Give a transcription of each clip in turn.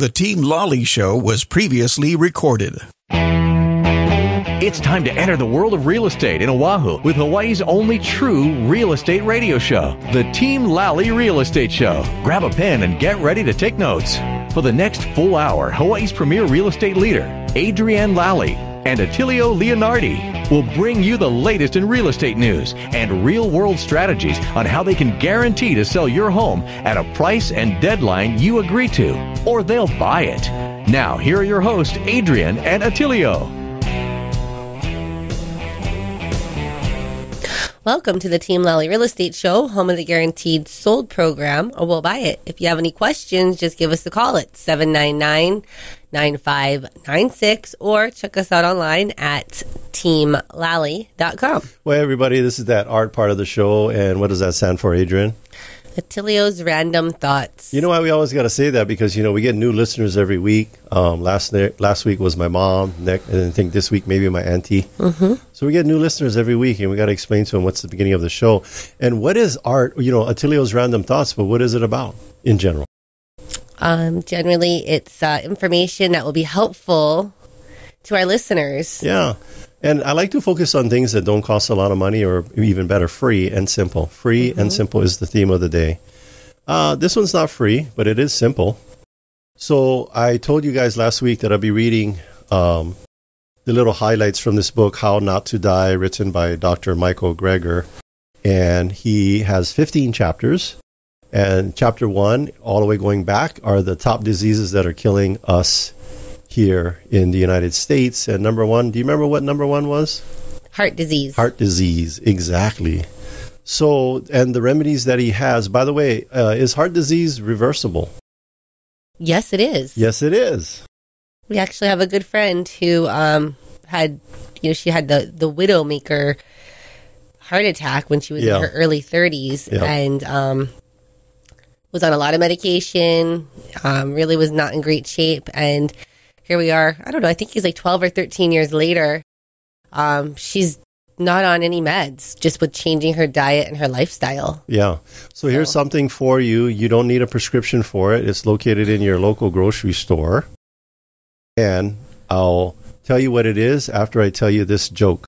The Team Lally Show was previously recorded. It's time to enter the world of real estate in Oahu with Hawaii's only true real estate radio show, the Team Lally Real Estate Show. Grab a pen and get ready to take notes. For the next full hour, Hawaii's premier real estate leader, Adrienne Lally, and Attilio Leonardi will bring you the latest in real estate news and real world strategies on how they can guarantee to sell your home at a price and deadline you agree to, or they'll buy it. Now, here are your hosts, Adrienne and Attilio. Welcome to the Team Lally Real Estate Show, home of the guaranteed sold program, or we'll buy it. If you have any questions, just give us a call at 799 9596 or check us out online at teamlally.com. Well, everybody, this is that art part of the show. And what does that stand for, Adrienne? Attilio's Random Thoughts. You know why we always got to say that? Because, you know, we get new listeners every week. Um, last ne- last week was my mom. Ne- and I think this week maybe my auntie. Mm-hmm. So we get new listeners every week, and we got to explain to them what's the beginning of the show. And what is art? You know, Attilio's Random Thoughts, but what is it about in general? Um, generally, it's uh, information that will be helpful to our listeners. Yeah. And I like to focus on things that don't cost a lot of money or even better, free and simple. Free and simple is the theme of the day. Uh, this one's not free, but it is simple. So I told you guys last week that I'll be reading um, the little highlights from this book, How Not to Die, written by Dr. Michael Greger. And he has 15 chapters. And chapter one, all the way going back, are the top diseases that are killing us here in the United States. And number one, do you remember what number one was? Heart disease. Heart disease, exactly. So, and the remedies that he has, by the way, uh, is heart disease reversible? Yes, it is. Yes, it is. We actually have a good friend who um, had, you know, she had the, the Widowmaker heart attack when she was Yeah. in her early 30s Yeah. and um, was on a lot of medication, um, really was not in great shape. And here we are. I don't know. I think he's like 12 or 13 years later. Um, she's not on any meds, just with changing her diet and her lifestyle. Yeah. So here's something for you. You don't need a prescription for it. It's located in your local grocery store. And I'll tell you what it is after I tell you this joke.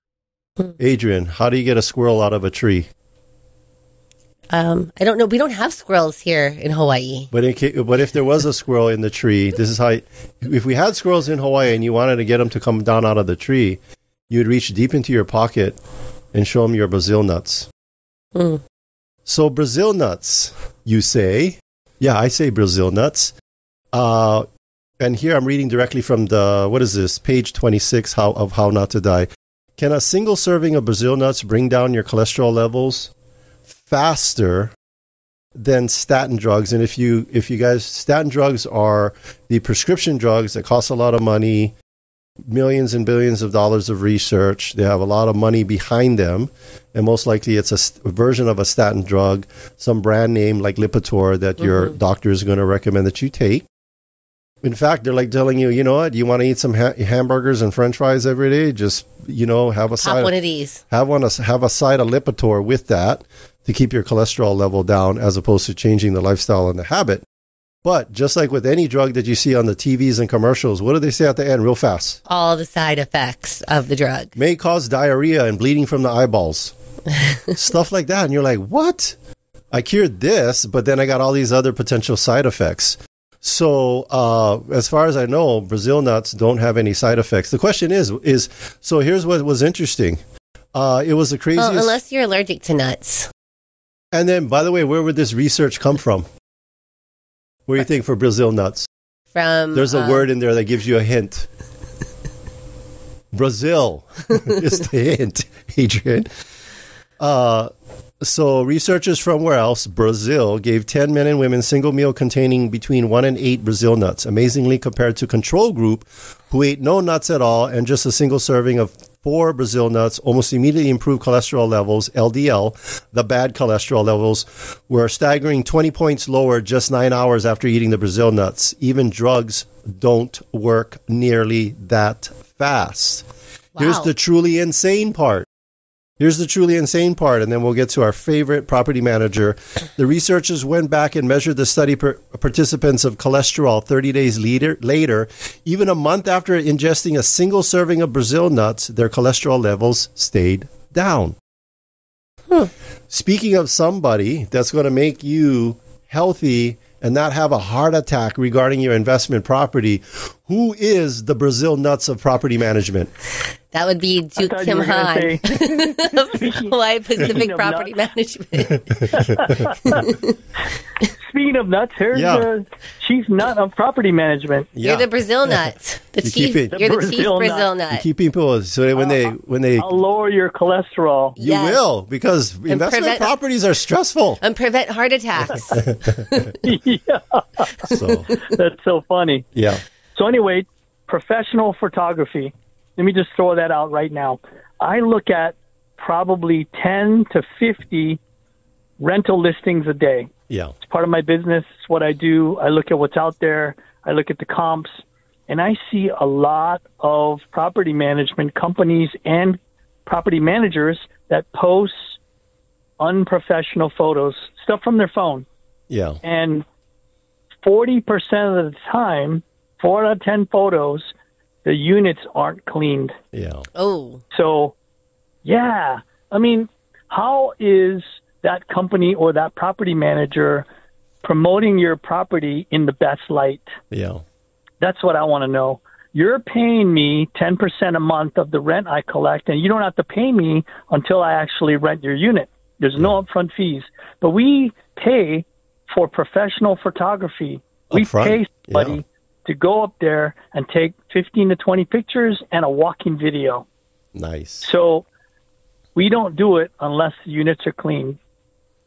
Adrienne, how do you get a squirrel out of a tree? Um, I don't know. We don't have squirrels here in Hawaii. But, in but if there was a squirrel in the tree, this is how. If we had squirrels in Hawaii and you wanted to get them to come down out of the tree, you'd reach deep into your pocket and show them your Brazil nuts. Hmm. So Brazil nuts, you say? Yeah, I say Brazil nuts. Uh, and here I'm reading directly from the what is this page 26 how, of How Not to Die. Can a single serving of Brazil nuts bring down your cholesterol levels faster than statin drugs? And if you if you guys statin drugs are the prescription drugs that cost a lot of money, millions and billions of dollars of research. They have a lot of money behind them, and most likely it's a, st- a version of a statin drug, some brand name like Lipitor that your mm-hmm. doctor is going to recommend that you take. In fact, they're like telling you, you know what, you want to eat some ha- hamburgers and French fries every day? Just you know, have a Pop side one of these. have one have a side of Lipitor with that to keep your cholesterol level down, as opposed to changing the lifestyle and the habit. But just like with any drug that you see on the TVs and commercials, what do they say at the end, real fast? All the side effects of the drug. may cause diarrhea and bleeding from the eyeballs. Stuff like that. And you're like, what? I cured this, but then I got all these other potential side effects. So, uh, as far as I know, Brazil nuts don't have any side effects. The question is, is so here's what was interesting. Uh, it was the craziest. Well, unless you're allergic to nuts. and then, by the way, where would this research come from? What do you think for Brazil nuts? From There's a um, word in there that gives you a hint. Brazil is the hint, Adrienne. Uh, so researchers from where else? Brazil gave 10 men and women single meal containing between one and eight Brazil nuts. Amazingly, compared to control group who ate no nuts at all and just a single serving of four Brazil nuts, almost immediately improved cholesterol levels, LDL. The bad cholesterol levels were staggering 20 points lower just nine hours after eating the Brazil nuts. Even drugs don't work nearly that fast. Here's the truly insane part. Here's the truly insane part, and then we'll get to our favorite property manager. The researchers went back and measured the study per- participants of cholesterol 30 days later, later. Even a month after ingesting a single serving of Brazil nuts, their cholesterol levels stayed down. Speaking of somebody that's going to make you healthy and not have a heart attack regarding your investment property, who is the Brazil nuts of property management? That would be I Duke Kim Han, say- Hawaii Pacific Property. Management. Speaking of nuts, here's Yeah. the chief nut of property management. You're the Brazil nuts. The You chief. it- You're the, The chief Brazil Brazil nut. You keep people so that when they when they I'll lower your cholesterol. you Yes. will because investment prevent- properties are stressful. And prevent heart attacks. yeah, So that's so funny. yeah, So anyway, professional photography. Let me just throw that out right now. I look at probably 10 to 50 rental listings a day. yeah, It's part of my business. It's what I do. I look at what's out there. I look at the comps, and I see a lot of property management companies and property managers that post unprofessional photos, stuff from their phone. yeah, And 40% of the time, four out of 10 photos, the units aren't cleaned. yeah. oh, So, yeah, I mean, how is that company or that property manager promoting your property in the best light? Yeah. That's what I want to know. You're paying me 10% a month of the rent I collect, and you don't have to pay me until I actually rent your unit. There's no upfront fees. But we pay for professional photography. We Upfront, pay somebody yeah. To go up there and take 15 to 20 pictures and a walking video. Nice. So we don't do it unless the units are clean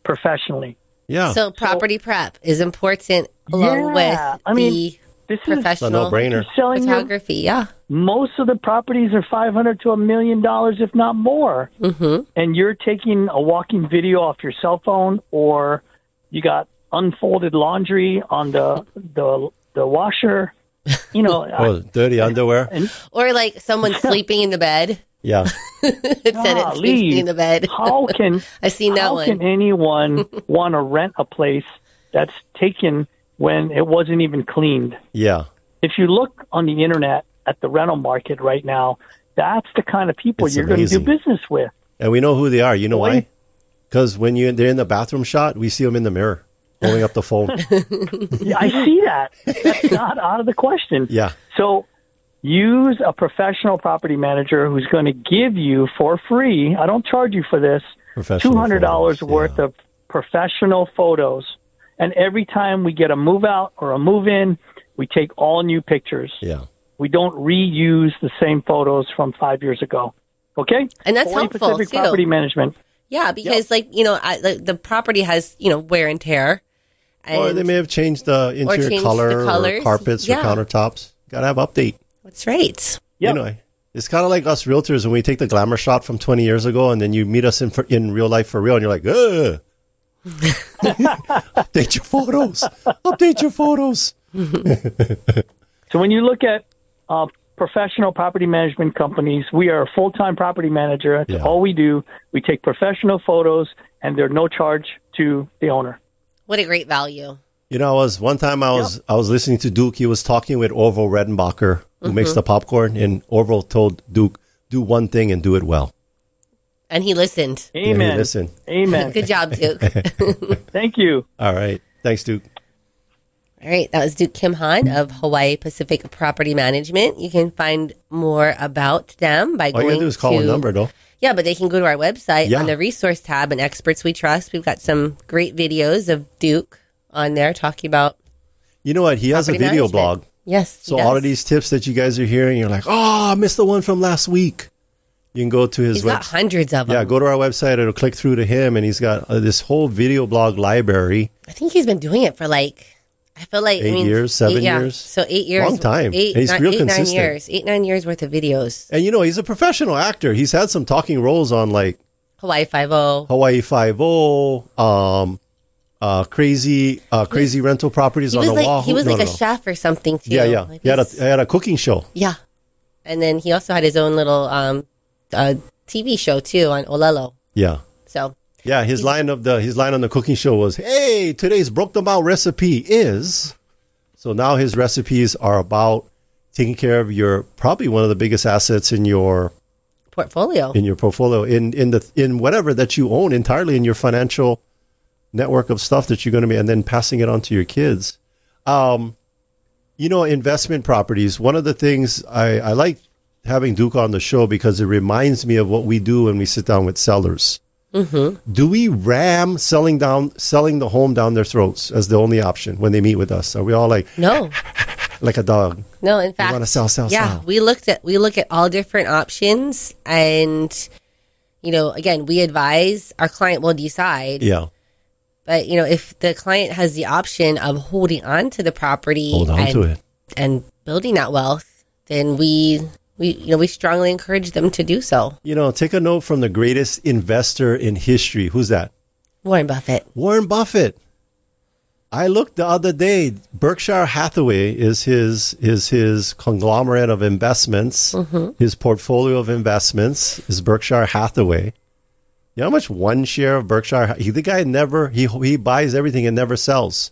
professionally. Yeah. so property prep is important along Yeah, with I mean, the This is professional no-brainer. selling your photography. Yeah. most of the properties are 500 to a million dollars if not more Mm-hmm. and you're taking a walking video off your cell phone or you got unfolded laundry on the the the washer you know oh, dirty underwear. Or like someone sleeping in the bed. Yeah. it said it sleeping in the bed. how can I've seen that how one. can anyone want to rent a place that's taken when it wasn't even cleaned Yeah. if you look on the internet at the rental market right now that's the kind of people It's you're going to do business with And we know who they are. You know Boy. why? Because when you they're in the bathroom shot, we see them in the mirror holding up the phone. Yeah, I see that. That's not out of the question. Yeah. So use a professional property manager who's going to give you for free. I don't charge you for this. Two hundred dollars photos, worth yeah. of professional photos, and every time we get a move out or a move in, we take all new pictures. Yeah. We don't reuse the same photos from five years ago. Okay, And that's Hawaii helpful, Pacific too. Property Management. Yeah, because like you know, I, the, the property has you know wear and tear. And Or they may have changed the interior changed the color or colors. carpets Yeah. or countertops. Gotta have update. that's right. Yep. You know, it's kind of like us realtors when we take the glamour shot from 20 years ago and then you meet us in for, in real life for real and you're like, Ugh. update your photos. Update your photos. So when you look at uh, professional property management companies, we are a full time property manager. That's Yeah. all we do. We take professional photos, and they're no charge to the owner. What a great value. You know, I was one time I was I was listening to Duke. He was talking with Orville Redenbacher, who makes mm-hmm. the popcorn, and Orville told Duke, "Do one thing and do it well." And he listened. Yeah, he Amen. listened. Amen. Good job, Duke. Thank you. All right, thanks, Duke. All right, that was Duke Kim Han of Hawaii Pacific Property Management. You can find more about them by All you going gotta do is call to a number, though. Yeah, but they can go to our website Yeah. on the resource tab and experts we trust. We've got some great videos of Duke on there talking about You know what? He has a video management. blog. Yes. So all of these tips that you guys are hearing, you're like, oh, I missed the one from last week. You can go to his He's got website. hundreds of them. Yeah, go to our website. It'll click through to him, and he's got uh, this whole video blog library. I think he's been doing it for like I feel like I Eight mean, years, seven eight- yeah. years? So eight years, Long time. Eight, he's nine, real eight, nine years, eight nine years worth of videos. And you know, he's a professional actor. He's had some talking roles on like Hawaii Five O. Hawaii Five O, um, uh, crazy, uh, crazy rental properties He on was like Oahu. he was No, like no, a no. chef or something too. Yeah, yeah. Like he had a he had a cooking show. yeah, and then he also had his own little um, uh, TV show too on Olelo. Yeah. So Yeah, his line of the his line on the cooking show was, "Hey, today's broke the out recipe is." So now his recipes are about taking care of your probably one of the biggest assets in your portfolio. in your portfolio in in the in whatever that you own entirely in your financial network of stuff that you're going to be and then passing it on to your kids. Um, you know, investment properties. One of the things I, I like having Duke on the show because it reminds me of what we do when we sit down with sellers. Mm-hmm. Do we ram selling down selling the home down their throats as the only option when they meet with us? Are we all like No, like a dog? no. In fact, wanna sell, sell, yeah, sell. we looked at we look at all different options, and you know, again, we advise our client will decide. Yeah, But you know, if the client has the option of holding on to the property hold on and, to it. and building that wealth, then we we you know we strongly encourage them to do so. You know, take a note from the greatest investor in history. Who's that? Warren Buffett. Warren Buffett. I looked the other day. Berkshire Hathaway is his is his conglomerate of investments. Mm-hmm. His portfolio of investments is Berkshire Hathaway. You know how much one share of Berkshire? He, the guy never he he buys everything and never sells.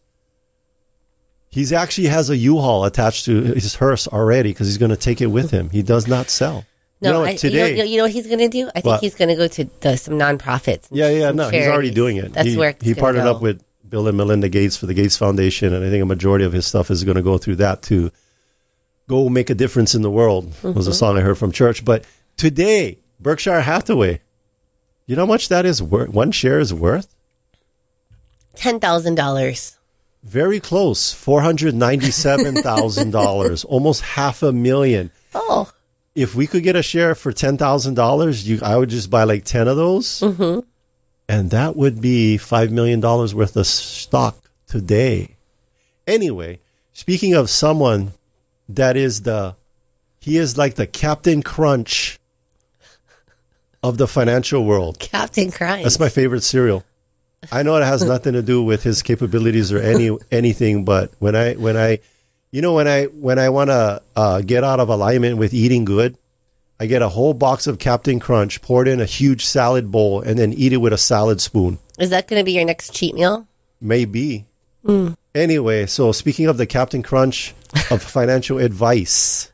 He's actually has a U-Haul attached to his hearse already because he's going to take it with him. He does not sell. No, you know, I, you, today know, you know what he's going to do? I think What? he's going to go to the, some nonprofits. Yeah, yeah, no, he's already doing it. That's he, where it's he partnered go. up with Bill and Melinda Gates for the Gates Foundation, and I think a majority of his stuff is going to go through that to go make a difference in the world. Was Mm-hmm. a song I heard from church. But today, Berkshire Hathaway, you know how much that is worth? One share is worth ten thousand dollars. Very close, four hundred ninety-seven thousand dollars, almost half a million. Oh, if we could get a share for ten thousand dollars, you I would just buy like ten of those, Mm-hmm. and that would be five million dollars worth of stock today. Anyway, speaking of someone that is the, he is like the Captain Crunch of the financial world. Captain Crunch. That's my favorite cereal. I know it has nothing to do with his capabilities or any anything, but when I when I, you know, when I when I want to uh, get out of alignment with eating good, I get a whole box of Captain Crunch, pour it in a huge salad bowl, and then eat it with a salad spoon. Is that going to be your next cheat meal? Maybe. Anyway, so speaking of the Captain Crunch of financial advice,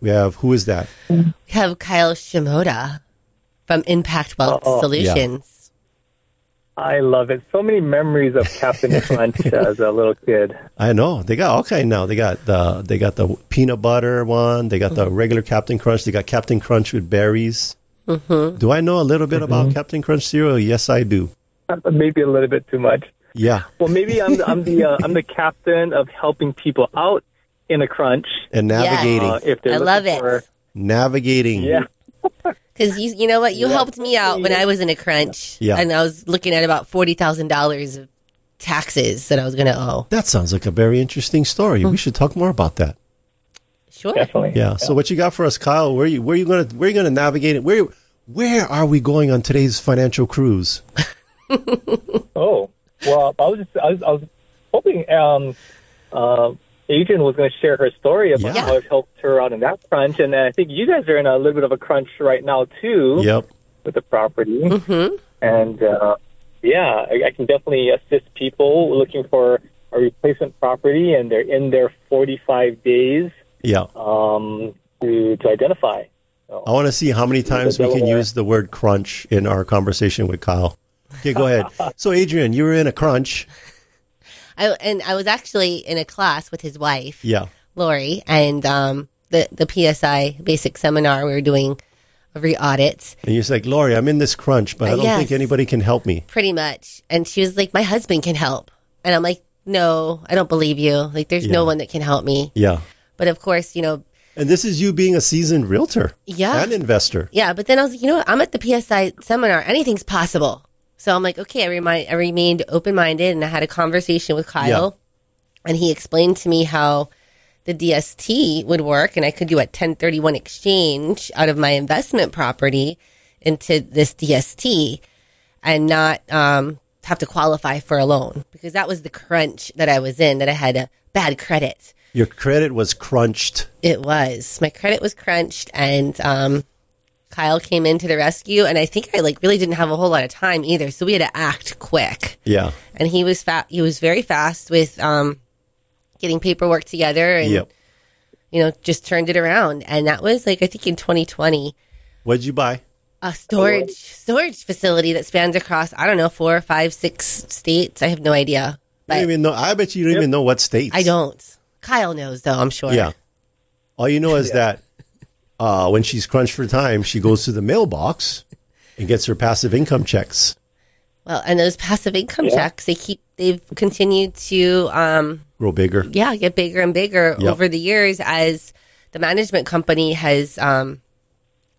we have who is that? We have Kyle Shimoda from Impact Wealth Uh-oh. Solutions. I love it. So many memories of Captain Crunch as a little kid. I know they got all kind now. They got the they got the peanut butter one. They got the regular Captain Crunch. They got Captain Crunch with berries. Do I know a little bit about Captain Crunch cereal? Yes, I do. Maybe a little bit too much. Yeah, Well, maybe I'm the, I'm the uh, I'm the captain of helping people out in a crunch. and navigating, Uh, if they're I looking love it. for- navigating. yeah. Because you, you know what, you Yeah. helped me out when I was in a crunch, Yeah. and I was looking at about forty thousand dollars of taxes that I was going to owe. That sounds like a very interesting story. We should talk more about that. Sure. Definitely. Yeah. So what you got for us, Kyle? Where you where you gonna where you gonna navigate it? Where where are we going on today's financial cruise? Oh, well, I was just, I was, I was hoping um, uh, Adrienne was going to share her story about Yeah. how it helped her out in that crunch, and I think you guys are in a little bit of a crunch right now too Yep. with the property. Mm-hmm. And uh, yeah, I, I can definitely assist people looking for a replacement property, and they're in their 45 days Yeah. um, to to identify. I want to see how many times we can use the word crunch in our conversation with Kyle. Okay, go ahead. So, Adrienne, you were in a crunch. I, and I was actually in a class with his wife, Yeah. Lori, and um, the the PSI basic seminar. We were doing a re-audit, And you're like, Lori, I'm in this crunch, but I don't think anybody can help me. pretty much. And she was like, "My husband can help," and I'm like, "No, I don't believe you. Like, there's Yeah. no one that can help me." Yeah. But of course, you know, And this is you being a seasoned realtor Yeah. and investor. Yeah, but then I was like, you know what? I'm at the PSI seminar. Anything's possible. So I'm like, okay, I remind I remained open minded and I had a conversation with Kyle and he explained to me how the DST would work and I could do a 1031 exchange out of my investment property into this DST and not um, have to qualify for a loan because that was the crunch that I was in that I had a bad credit. Your credit was crunched. It was. My credit was crunched, and um, Kyle came in to the rescue, and I think I like really didn't have a whole lot of time either, so we had to act quick. Yeah. And he was fat. He was very fast with um, getting paperwork together, and Yep. you know, just turned it around. And that was like I think in 2020, What'd you buy? a storage storage facility that spans across I don't know four, five, six states. I have no idea, I don't but even know. I bet you don't even know what states. I don't. Kyle knows though. I'm sure. Yeah. All you know is that uh, when she's crunched for time, she goes to the mailbox and gets her passive income checks. Well, and those passive income checks, they keep they've continued to um, Grow bigger. yeah, get bigger and bigger Yep. over the years as the management company has, um,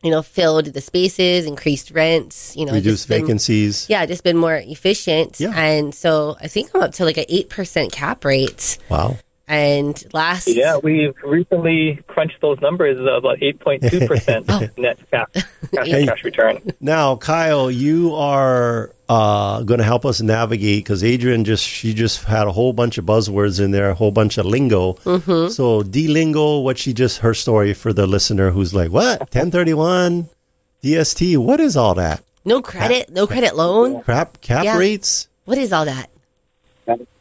you know, filled the spaces, increased rents, you know, Reduce just been- vacancies. yeah, just been more efficient. Yeah. And so I think I'm up to like an 8% cap rate. Wow. And last, Yeah, we've recently crunched those numbers about 8.2% net cash, cash, Hey. cash return. Now, Kyle, you are uh, going to help us navigate because Adrienne just she just had a whole bunch of buzzwords in there, a whole bunch of lingo. Mm-hmm. So, de-lingo what she just her story for the listener who's like, "What? 1031 DST? What is all that? no credit, no credit loan. Crap cap Yeah. rates? What is all that?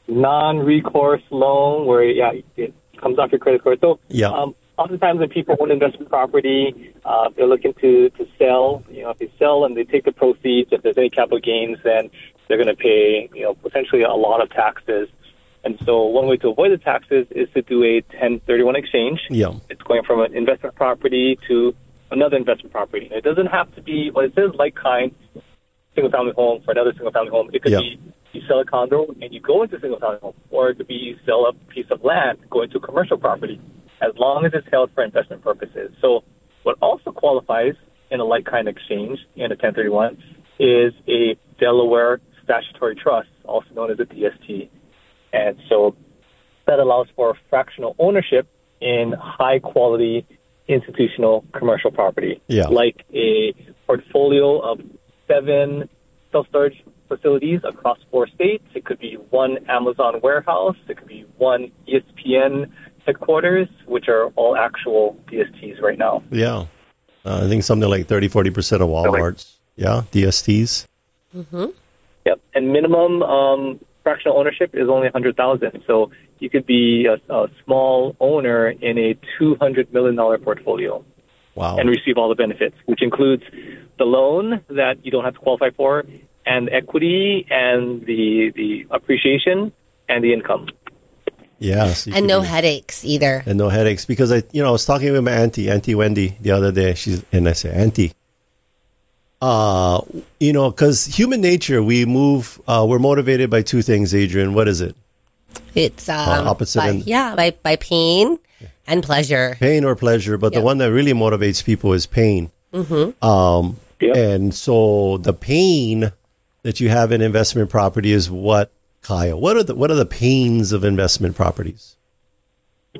Non-recourse loan where, yeah, it comes off your credit score. So, Yeah. um, oftentimes when people own investment property, uh, they're looking to, to sell. You know, if they sell and they take the proceeds, if there's any capital gains, then they're going to pay, you know, potentially a lot of taxes. And so one way to avoid the taxes is to do a 1031 exchange. Yeah. It's going from an investment property to another investment property. It doesn't have to be what it says like kind single family home for another single family home. It could Yeah. be you sell a condo and you go into a single family home, or it could be you sell a piece of land, go into commercial property, as long as it's held for investment purposes. So what also qualifies in a like kind exchange in a 1031 is a Delaware statutory trust, also known as a DST. And so that allows for fractional ownership in high quality institutional commercial property. Yeah. Like a portfolio of seven self storage facilities across four states. It could be one Amazon warehouse. It could be one ESPN headquarters, which are all actual DSTs right now. Yeah. Uh, I think something like 30, 40% of Walmart's. Yeah. DSTs. Mm-hmm. yep. And minimum um, fractional ownership is only 100000 So you could be a, a small owner in a $200 million portfolio. Wow. and receive all the benefits, which includes the loan that you don't have to qualify for, and equity, and the the appreciation, and the income. yeah. so you And no do- headaches either. and no headaches because I, you know, I was talking with my auntie, Auntie Wendy, the other day. She's and I say, Auntie, uh, you know, because human nature, we move, uh, we're motivated by two things. Adrienne, what is it? It's um, opposite by, end. yeah, by, by pain and pleasure. Pain or pleasure, but the one that really motivates people is pain. Mm-hmm. Um, Yep. and so the pain that you have in investment property is what, Kyle? What are the what are the pains of investment properties?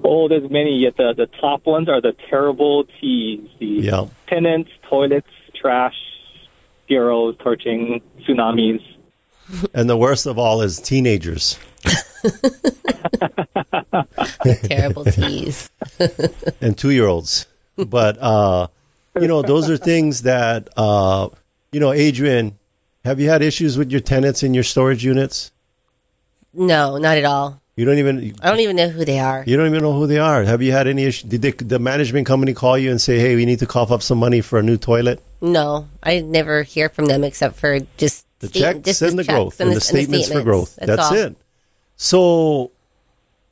Oh, there's many. Yet the the top ones are the terrible T's: the Yeah. tenants, toilets, trash, bureaus, torching, tsunamis. And the worst of all is teenagers. Terrible tease. and two year olds. But uh, you know, those are things that uh, you know, Adrienne, have you had issues with your tenants in your storage units? No, not at all. You don't even I don't even know who they are. you don't even know who they are. Have you had any issue? Did they, the management company call you and say, "Hey, we need to cough up some money for a new toilet"? No, I never hear from them except for just The state- checks just and the checks growth and the, and statements, for growth. That's, all. it. So,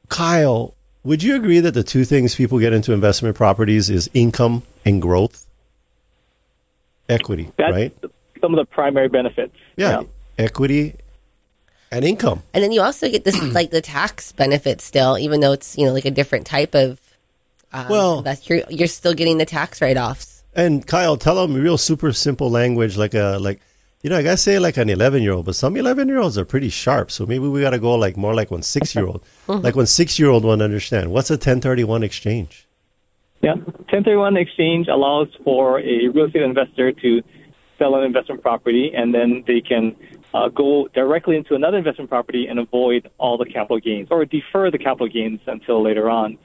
Kyle, would you agree that the two things people get into investment properties is income and growth, equity, That's right? Some of the primary benefits. Yeah, equity and income. And then you also get this like the tax benefit still, even though it's you know like a different type of. Um, Well- invest- you're you're still getting the tax write offs. And Kyle, tell them real super simple language, like a like, you know, I gotta say like an eleven year old, but some eleven year olds are pretty sharp. So maybe we gotta go like more like one six year old, like when six year old want to understand what's a ten thirty one exchange. Yeah. 1031 exchange allows for a real estate investor to sell an investment property and then they can uh, go directly into another investment property and avoid all the capital gains or defer the capital gains until later on.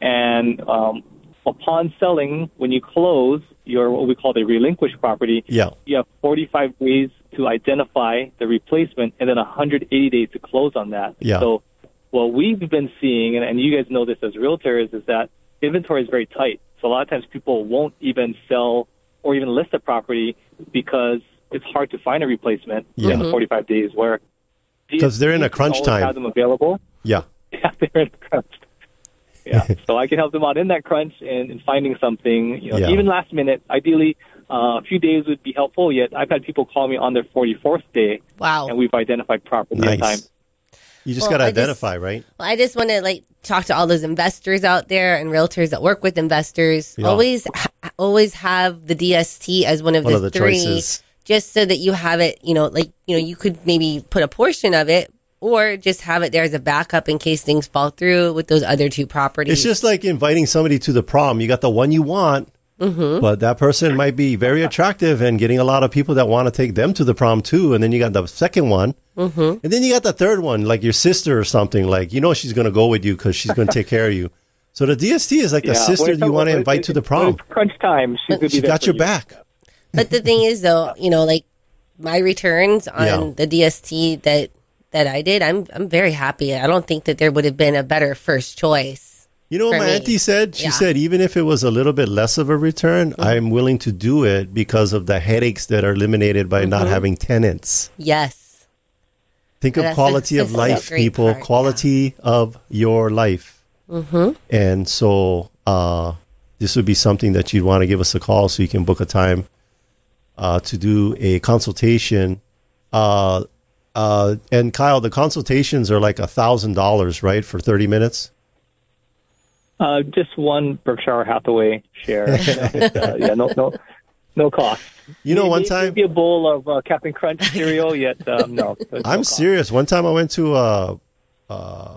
And um, upon selling, when you close your what we call the relinquished property, Yeah. you have 45 days to identify the replacement and then 180 days to close on that. Yeah. So what we've been seeing, and, and you guys know this as realtors, is that inventory is very tight. So a lot of times people won't even sell or even list a property because it's hard to find a replacement Yeah. in the 45 days where because they're in a crunch time. Have them available. Yeah. Yeah, they're in a crunch. Yeah, so I can help them out in that crunch and, and finding something. You know, Yeah. even last minute. Ideally, uh, a few days would be helpful. Yet I've had people call me on their 44th day, Wow. and we've identified property in time. You just Well, got to I just- identify, right? Well, I just want to like talk to all those investors out there and realtors that work with investors. Yeah. Always, ha- always have the DST as one of One the of the three, choices. just so that you have it. You know, like you know, you could maybe put a portion of it, or just have it there as a backup in case things fall through with those other two properties. It's just like inviting somebody to the prom. You got the one you want, Mm-hmm. but that person might be very attractive and getting a lot of people that want to take them to the prom too. And then you got the second one. Mm-hmm. And then you got the third one, like your sister or something. Like, you know, she's going to go with you because she's going to take care of you. So the DST is like the sister when you want to invite it's- to the prom. it's crunch time. She's gonna be She there got your you. back. But the thing is, though, you know, like my returns on Yeah. the DST that that I did, I'm I'm very happy. I don't think that there would have been a better first choice. You know what my me. auntie said? She Yeah. said even if it was a little bit less of a return, I'm willing to do it because of the headaches that are eliminated by not having tenants. Yes. Think of quality a- of life, people. part, quality of your life. Mm-hmm. And so uh, this would be something that you'd want to give us a call so you can book a time uh, to do a consultation. Uh, uh, and Kyle, the consultations are like a thousand dollars, right, for thirty minutes. Uh, just one Berkshire Hathaway share. uh, yeah, no, no, no cost. You know, one Maybe- time maybe a bowl of uh, Captain Crunch cereal. Yet, um, no. I'm cost. serious. One time I went to uh, uh,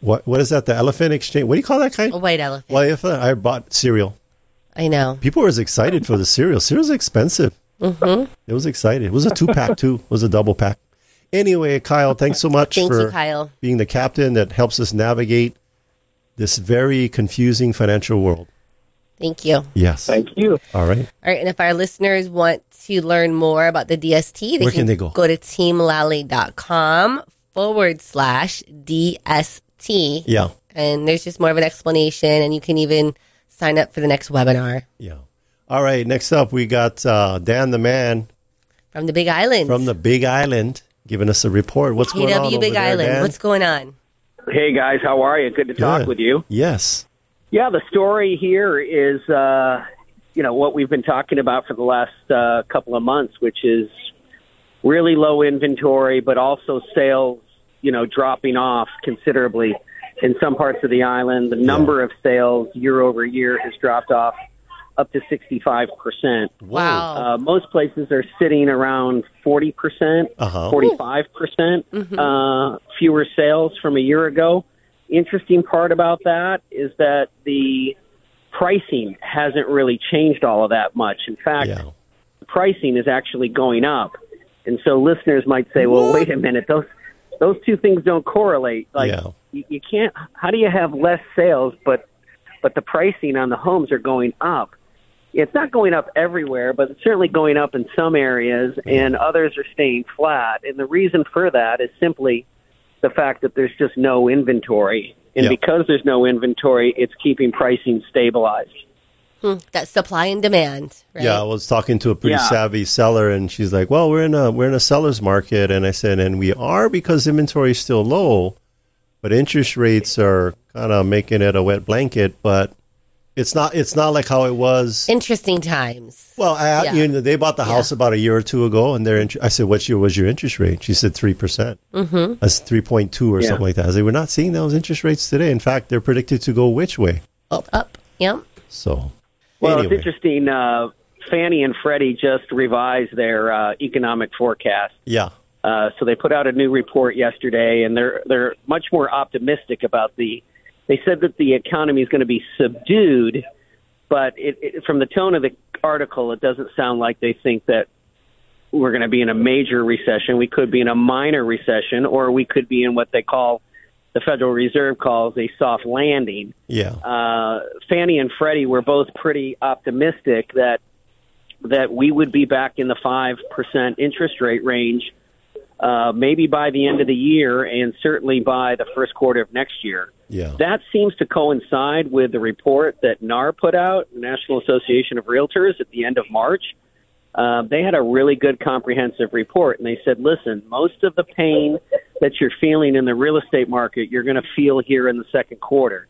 what what is that? The Elephant Exchange. What do you call that kind? A white elephant. Well, if I bought cereal. I know. People were excited for the cereal. Cereal's expensive. Mm-hmm. It was excited. It was a two pack too. It was a double pack. Anyway, Kyle, thanks so much Thank for you, Kyle. being the captain that helps us navigate this very confusing financial world. Thank you. Yes. Thank you. All right. right, and if our listeners want to learn more about the DST, they Where can they go? Go to teamlally.com forward slash DST. Yeah. And there's just more of an explanation, and you can even sign up for the next webinar Yeah. All right. Next up, we got uh, Dan the Man from the Big Island. from the Big Island giving us a report. What's going on KW over Big there, Island. Dan? What's going on? Hey guys, how are you? Good to talk Good. with you. Yes. Yeah, the story here is, uh, you know, what we've been talking about for the last uh, couple of months, which is really low inventory, but also sales, you know, dropping off considerably in some parts of the island. The number of sales year over year has dropped off up to 65%. Wow. Uh, most places are sitting around 40%, Uh-huh. 45% uh, fewer sales from a year ago. Interesting part about that is that the pricing hasn't really changed all of that much. In fact, Yeah. pricing is actually going up. And so listeners might say, well, wait a minute, those those two things don't correlate. Like Yeah. you, you can't how do you have less sales but but the pricing on the homes are going up? It's not going up everywhere, but it's certainly going up in some areas mm-hmm. and others are staying flat. And the reason for that is simply the fact that there's just no inventory. And Yeah. because there's no inventory, it's keeping pricing stabilized. Hmm. That supply and demand, right? Yeah, I was talking to a pretty Yeah. savvy seller, and she's like, "Well, we're in a we're in a seller's market," and I said, "And we are because inventory is still low, but interest rates are kind of making it a wet blanket. But it's not it's not like how it was. Interesting times. well, I, Yeah. you know, they bought the house about a year or two ago, and their int- I said, "What's your was your interest rate?" She said three percent. Mm-hmm. That's three point two or Yeah. something like that. I said, "We're not seeing those interest rates today. In fact, they're predicted to go which way?" Up, up. Yep. So, Well, anyway. it's interesting. Uh, Fannie and Freddie just revised their uh, economic forecast. Yeah, Uh, so they put out a new report yesterday, and they're they're much more optimistic about the. They said that the economy is going to be subdued, but it, it, from the tone of the article, it doesn't sound like they think that we're going to be in a major recession. We could be in a minor recession, or we could be in what they call the Federal Reserve calls a soft landing. Yeah. Uh, Fannie and Freddie were both pretty optimistic that that we would be back in the five percent interest rate range, uh, maybe by the end of the year, and certainly by the first quarter of next year. Yeah. That seems to coincide with the report that NAR put out, National Association of Realtors, at the end of March. Uh, they had a really good comprehensive report, and they said, listen, most of the pain that you're feeling in the real estate market, you're going to feel here in the second quarter.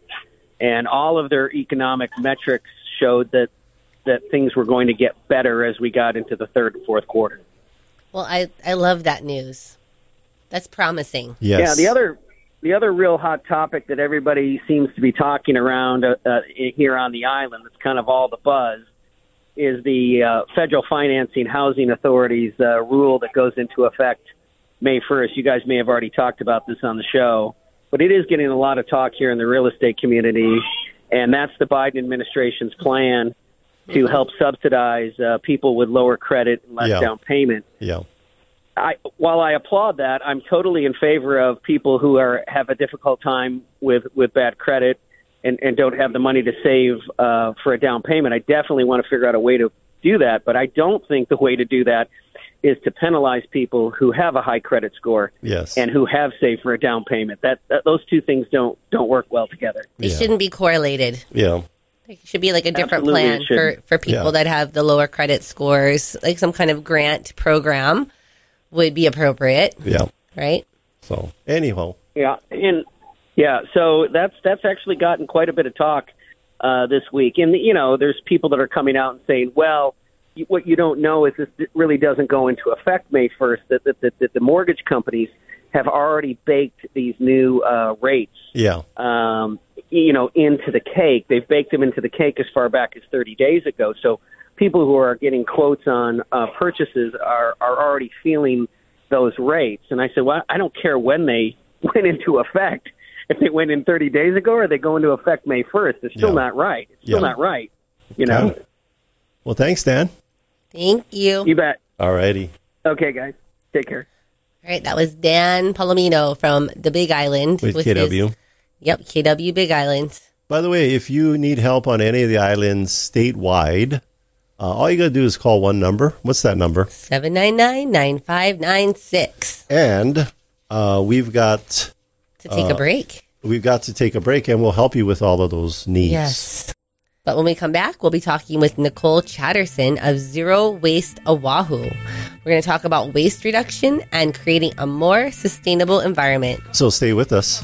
And all of their economic metrics showed that that things were going to get better as we got into the third and fourth quarter. Well, I, I love that news. That's promising. Yes. Yeah, the other the other real hot topic that everybody seems to be talking around uh, uh, here on the island, that's kind of all the buzz, is the uh, federal financing housing authority's uh, rule that goes into effect May 1st. You guys may have already talked about this on the show, but it is getting a lot of talk here in the real estate community, and that's the Biden administration's plan to help subsidize uh, people with lower credit and less Yeah. down payment. Yeah. I, while I applaud that, I'm totally in favor of people who are have a difficult time with with bad credit and, and don't have the money to save uh, for a down payment. I definitely want to figure out a way to do that, but I don't think the way to do that is to penalize people who have a high credit score Yes. and who have saved for a down payment. That, that those two things don't don't work well together. They Yeah. shouldn't be correlated. yeah. It should be like a different Absolutely, plan for, for people Yeah. that have the lower credit scores, like some kind of grant program would be appropriate, Yeah. right? So anyhow. Yeah, and yeah, so that's that's actually gotten quite a bit of talk uh, this week, and you know, there's people that are coming out and saying, well. What you don't know is this really doesn't go into effect May 1st. That, that, that, that the mortgage companies have already baked these new uh, rates, Yeah. um, you know, into the cake. They've baked them into the cake as far back as 30 days ago. So people who are getting quotes on uh, purchases are are already feeling those rates. And I said, well, I don't care when they went into effect. If they went in 30 days ago or they go into effect May 1st, it's still Yeah. not right. It's still Yeah. not right. You know, Okay. Well, thanks, Dan. Thank you. you bet. All righty. Okay, guys, take care. All right, that was Dan Palomino from the Big Island With his- KW. Yep, KW Big Islands. By the way, if you need help on any of the islands statewide, uh, all you got to do is call one number. What's that number? 799-9596 And uh, we've got to take a break. we've got to take a break, and we'll help you with all of those needs. Yes. But when we come back, we'll be talking with Nicole Chatterson of Zero Waste Oahu. We're going to talk about waste reduction and creating a more sustainable environment. So stay with us.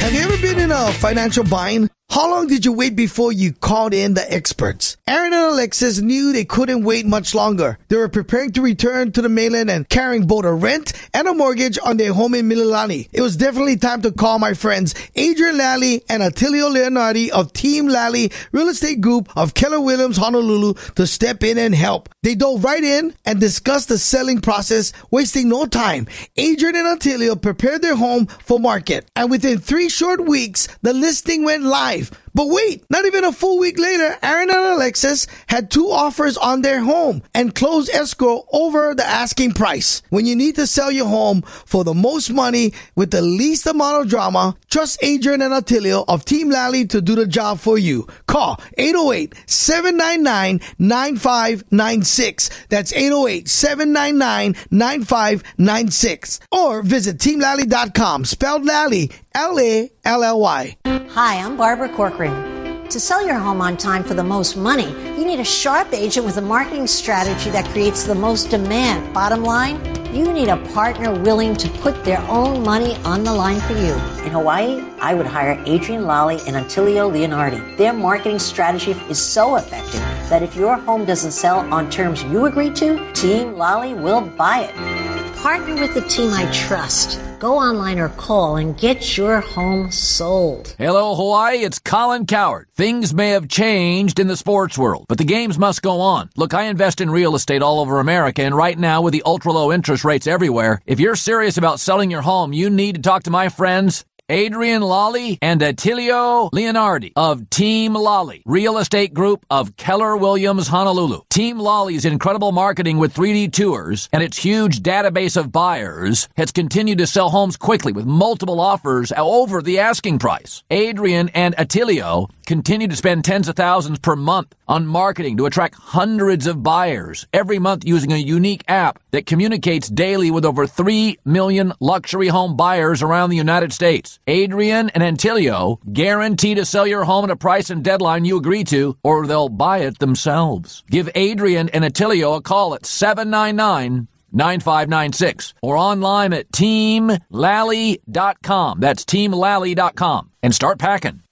Have you ever been in a financial bind? How long did you wait before you called in the experts? Aaron and Alexis knew they couldn't wait much longer. They were preparing to return to the mainland and carrying both a rent and a mortgage on their home in Mililani. It was definitely time to call my friends Adrienne Lally and Attilio Leonardi of Team Lally Real Estate Group of Keller Williams Honolulu to step in and help. They dove right in and discussed the selling process, wasting no time. Adrienne and Attilio prepared their home for market, and within three short weeks, the listing went live life. But wait, not even a full week later, Aaron and Alexis had two offers on their home and closed escrow over the asking price. When you need to sell your home for the most money with the least amount of drama, trust Adrienne and Attilio of Team Lally to do the job for you. Call 808-799-9596. That's 808-799-9596. Or visit teamlally.com, spelled Lally, L-A-L-L-Y. Hi, I'm Barbara Corcoran. To sell your home on time for the most money, you need a sharp agent with a marketing strategy that creates the most demand. Bottom line, you need a partner willing to put their own money on the line for you. In Hawaii, I would hire Adrienne Lally and Attilio Leonardi. Their marketing strategy is so effective that if your home doesn't sell on terms you agree to, Team Lally will buy it. Partner with the team I trust. Go online or call and get your home sold. Hello, Hawaii. It's Colin Cowherd. Things may have changed in the sports world, but the games must go on. Look, I invest in real estate all over America, and right now, with the ultra low interest rates everywhere, if you're serious about selling your home, you need to talk to my friends Adrienne Lally and Attilio Leonardi of Team Lally, real estate group of Keller Williams Honolulu. Team Lally's incredible marketing with 3D tours and its huge database of buyers has continued to sell homes quickly with multiple offers over the asking price. Adrienne and Attilio continue to spend tens of thousands per month on marketing to attract hundreds of buyers every month using a unique app that communicates daily with over 3 million luxury home buyers around the United States. Adrienne and Attilio guarantee to sell your home at a price and deadline you agree to, or they'll buy it themselves. Give Adrienne and Attilio a call at 799 9596 or online at teamlally.com. That's teamlally.com and start packing.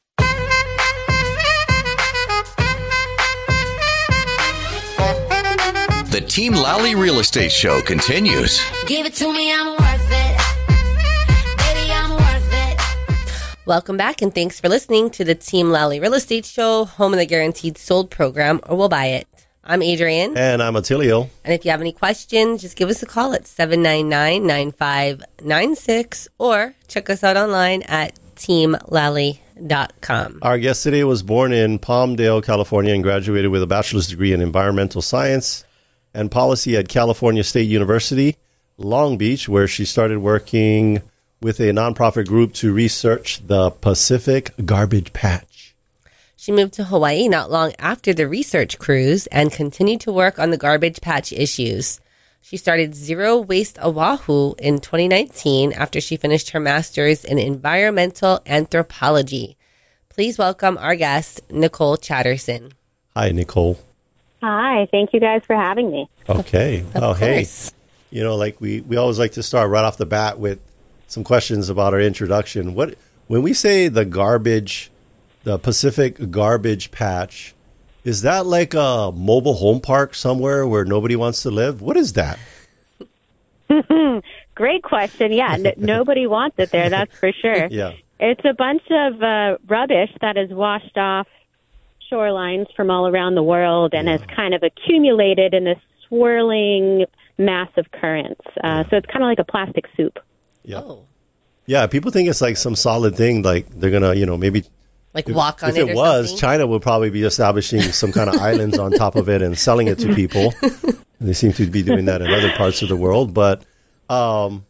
The Team Lally Real Estate Show continues. Give it to me, I'm Welcome back and thanks for listening to the Team Lally Real Estate Show, home of the guaranteed sold program, or we'll buy it. I'm Adrienne. And I'm Attilio. And if you have any questions, just give us a call at 799 9596 or check us out online at teamlally.com. Our guest today was born in Palmdale, California, and graduated with a bachelor's degree in environmental science and policy at California State University, Long Beach, where she started working with a nonprofit group to research the Pacific Garbage Patch. She moved to Hawaii not long after the research cruise and continued to work on the garbage patch issues. She started Zero Waste Oahu in 2019 after she finished her master's in environmental anthropology. Please welcome our guest, Nicole Chatterson. Hi, Nicole. Hi, thank you guys for having me. Okay. Of oh, hey. You know, like we, we always like to start right off the bat with some questions about our introduction. What when we say the garbage, the Pacific Garbage Patch, is that like a mobile home park somewhere where nobody wants to live? What is that? Great question. Yeah, n- nobody wants it there, that's for sure. Yeah. It's a bunch of uh, rubbish that is washed off shorelines from all around the world and has kind of accumulated in this swirling mass of currents. Uh, So it's kind of like a plastic soup. Yeah. Oh, Yeah, people think it's like some solid thing, like they're gonna, you know, maybe like if, walk on if it, it was, something? China would probably be establishing some kind of islands on top of it and selling it to people. they seem to be doing that in other parts of the world, but um,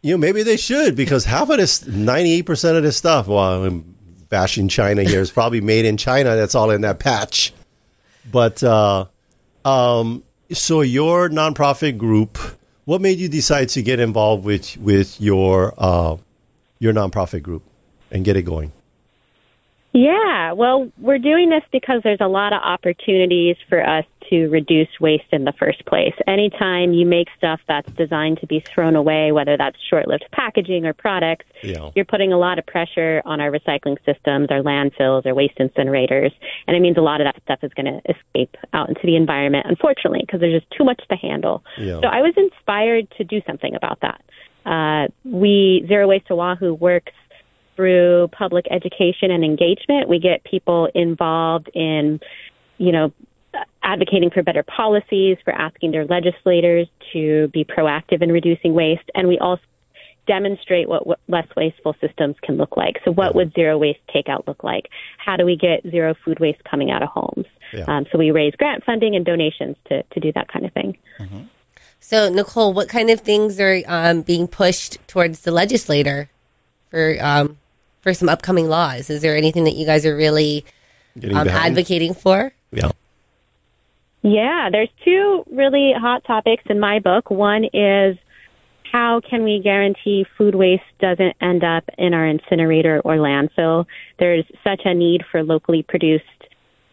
you know, maybe they should because half of this, ninety-eight percent of this stuff, well, I'm bashing China here, is probably made in China. That's all in that patch. But uh, um, so your nonprofit group, what made you decide to get involved with with your uh, your nonprofit group and get it going? Yeah, well, we're doing this because there's a lot of opportunities for us to reduce waste in the first place. Anytime you make stuff that's designed to be thrown away, whether that's short lived packaging or products, Yeah. you're putting a lot of pressure on our recycling systems, our landfills, our waste incinerators, and it means a lot of that stuff is going to escape out into the environment, unfortunately, because there's just too much to handle. Yeah. So I was inspired to do something about that. Uh, we Zero Waste Oahu works through public education and engagement. We get people involved in, you know, advocating for better policies, for asking their legislators to be proactive in reducing waste, and we also demonstrate what, what less wasteful systems can look like. So, what would zero waste takeout look like? How do we get zero food waste coming out of homes? Yeah. Um, so, we raise grant funding and donations to, to do that kind of thing. So, Nicole, what kind of things are um, being pushed towards the legislator for um, for some upcoming laws? Is there anything that you guys are really um, advocating for? Yeah. Yeah, there's two really hot topics in my book. One is how can we guarantee food waste doesn't end up in our incinerator or landfill? There's such a need for locally produced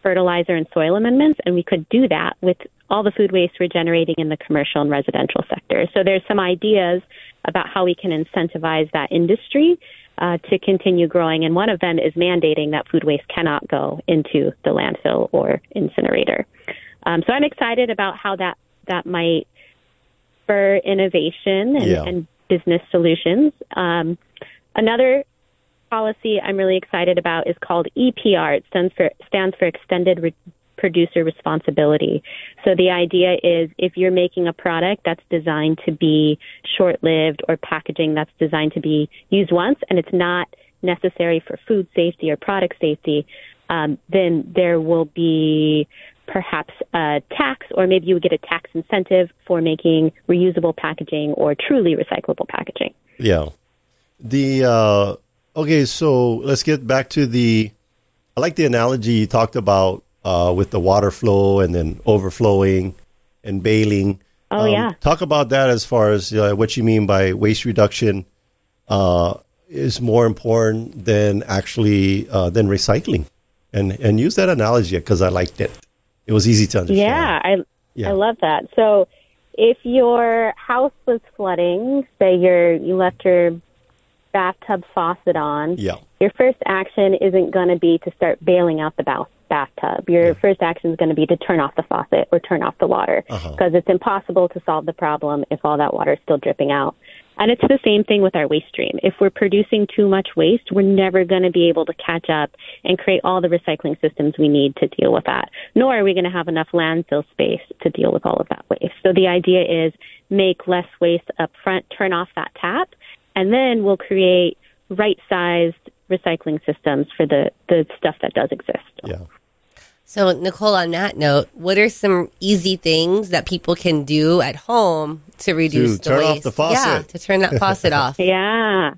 fertilizer and soil amendments, and we could do that with all the food waste we're generating in the commercial and residential sector. So there's some ideas about how we can incentivize that industry uh, to continue growing, and one of them is mandating that food waste cannot go into the landfill or incinerator. Um, so I'm excited about how that that might spur innovation and, Yeah. and business solutions. Um, another policy I'm really excited about is called EPR. It stands for stands for Extended Re- producer responsibility. So the idea is if you're making a product that's designed to be short lived or packaging that's designed to be used once and it's not necessary for food safety or product safety, um, then there will be perhaps a tax or maybe you would get a tax incentive for making reusable packaging or truly recyclable packaging. Yeah. The uh okay, so let's get back to the I like the analogy you talked about uh with the water flow and then overflowing and bailing. Oh, Um, yeah. Talk about that as far as uh, what you mean by waste reduction uh is more important than actually uh than recycling. And and use that analogy because I liked it. It was easy to understand. Yeah, I Yeah. I love that. So if your house was flooding, say you're you left your bathtub faucet on, Yeah. your first action isn't going to be to start bailing out the bath bathtub. Your first action is going to be to turn off the faucet or turn off the water Uh-huh. because it's impossible to solve the problem if all that water is still dripping out. And it's the same thing with our waste stream. If we're producing too much waste, we're never going to be able to catch up and create all the recycling systems we need to deal with that. Nor are we going to have enough landfill space to deal with all of that waste. So the idea is make less waste up front, turn off that tap, and then we'll create right sized recycling systems for the, the stuff that does exist. Yeah. So, Nicole, on that note, what are some easy things that people can do at home to reduce the turn off waste? the faucet. Yeah, to turn that faucet off. Yeah.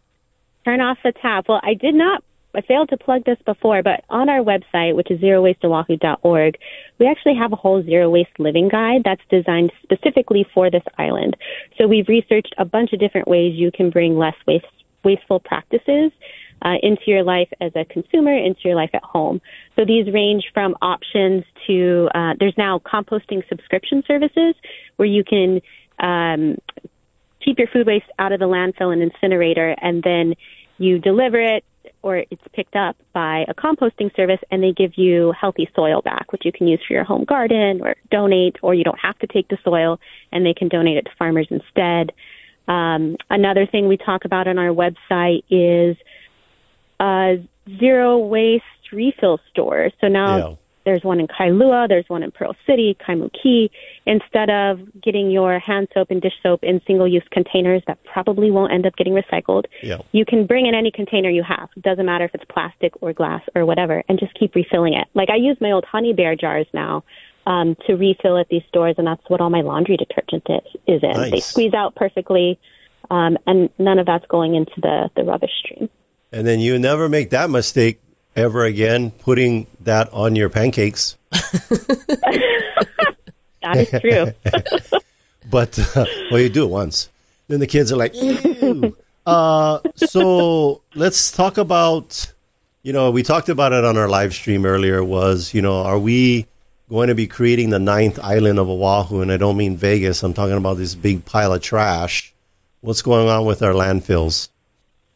Turn off the tap. Well, I did not, I failed to plug this before, but on our website, which is zerowasteoahu.org, we actually have a whole zero waste living guide that's designed specifically for this island. So we've researched a bunch of different ways you can bring less waste, wasteful practices uh, into your life as a consumer, into your life at home. So these range from options to uh, there's now composting subscription services where you can um, keep your food waste out of the landfill and incinerator, and then you deliver it or it's picked up by a composting service and they give you healthy soil back, which you can use for your home garden or donate, or you don't have to take the soil and they can donate it to farmers instead. Um, another thing we talk about on our website is uh, zero waste refill stores. So now Yeah. there's one in Kailua, there's one in Pearl City, Kaimuki. Instead of getting your hand soap and dish soap in single use containers that probably won't end up getting recycled, Yeah. you can bring in any container you have. It doesn't matter if it's plastic or glass or whatever, and just keep refilling it. Like I use my old honey bear jars now um, to refill at these stores, and that's what all my laundry detergent is, is in. They squeeze out perfectly, um, and none of that's going into the, the rubbish stream. And then you never make that mistake ever again, putting that on your pancakes. That is true. But uh, well, you do it once, then the kids are like, Ew. uh, so let's talk about. You know, we talked about it on our live stream earlier. Was you know, are we going to be creating the ninth island of Oahu? And I don't mean Vegas. I'm talking about this big pile of trash. What's going on with our landfills?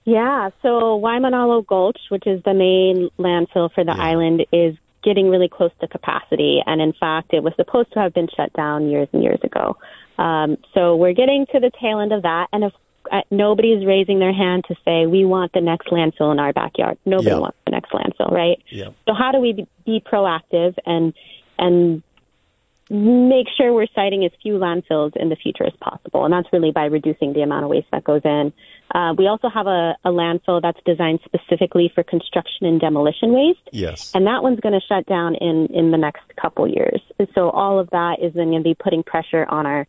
Yeah, so Waimanalo Gulch, which is the main landfill for the island, is getting really close to capacity. And in fact, it was supposed to have been shut down years and years ago. Um, so we're getting to the tail end of that. And if uh, nobody's raising their hand to say, we want the next landfill in our backyard, nobody Yeah. wants the next landfill, right? Yeah. So how do we be proactive and and make sure we're siting as few landfills in the future as possible? And that's really by reducing the amount of waste that goes in. Uh, we also have a, a landfill that's designed specifically for construction and demolition waste. Yes. And that one's going to shut down in, in the next couple years. And so all of that is then going to be putting pressure on our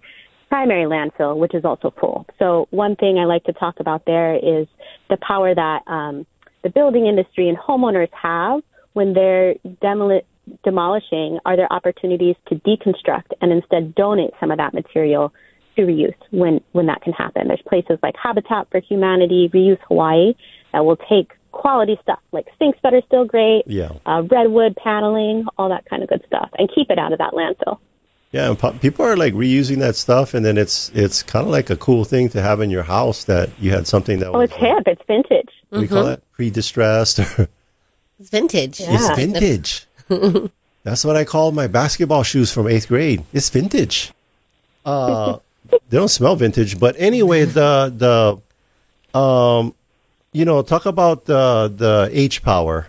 primary landfill, which is also full. So one thing I like to talk about there is the power that um, the building industry and homeowners have when they're demoli- demolishing. Are there opportunities to deconstruct and instead donate some of that material to reuse when when that can happen? There's places like Habitat for Humanity, Reuse Hawaii, that will take quality stuff like sinks that are still great, Yeah. uh, redwood paneling, all that kind of good stuff, and keep it out of that landfill. Yeah, and po- people are like reusing that stuff, and then it's it's kind of like a cool thing to have in your house that you had something that Oh, was it's hip. It's vintage. what do you call it pre-distressed or It's vintage. it's vintage. That's what I call my basketball shoes from eighth grade. It's vintage. Uh, they don't smell vintage, but anyway, the the um, you know, talk about the the H power.